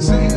you